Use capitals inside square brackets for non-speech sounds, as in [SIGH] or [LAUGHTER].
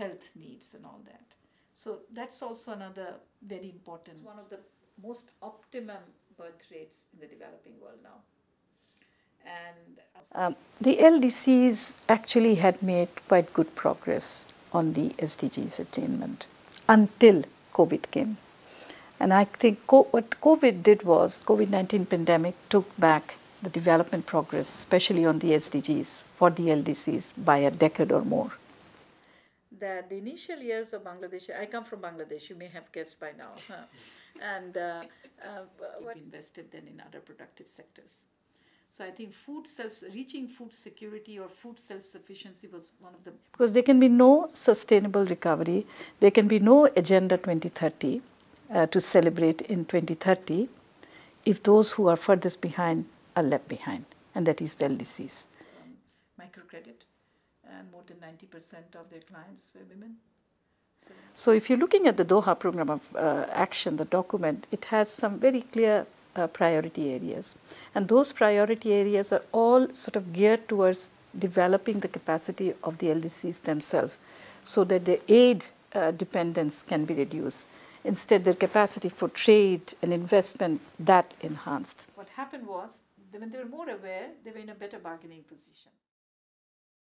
health needs and all that. So that's also another very important. It's one of the most optimum birth rates in the developing world now. And um, the LDCs actually had made quite good progress on the SDGs attainment until COVID came. And I think co what COVID did was COVID-19 pandemic took back the development progress, especially on the SDGs for the LDCs by a decade or more. That the initial years of Bangladesh, I come from Bangladesh, you may have guessed by now, huh? [LAUGHS] and uh, uh, invested then in other productive sectors. So I think food self reaching food security or food self sufficiency was one of the because there can be no sustainable recovery, there can be no agenda 2030 uh, to celebrate in 2030 if those who are furthest behind are left behind, and that is the LDCs. Um, microcredit, and more than 90% of their clients were women. So, so, if you're looking at the Doha Program of uh, Action, the document, it has some very clear uh, priority areas. And those priority areas are all sort of geared towards developing the capacity of the LDCs themselves so that the aid uh, dependence can be reduced. Instead, their capacity for trade and investment that enhanced. What happened was when they were more aware, they were in a better bargaining position.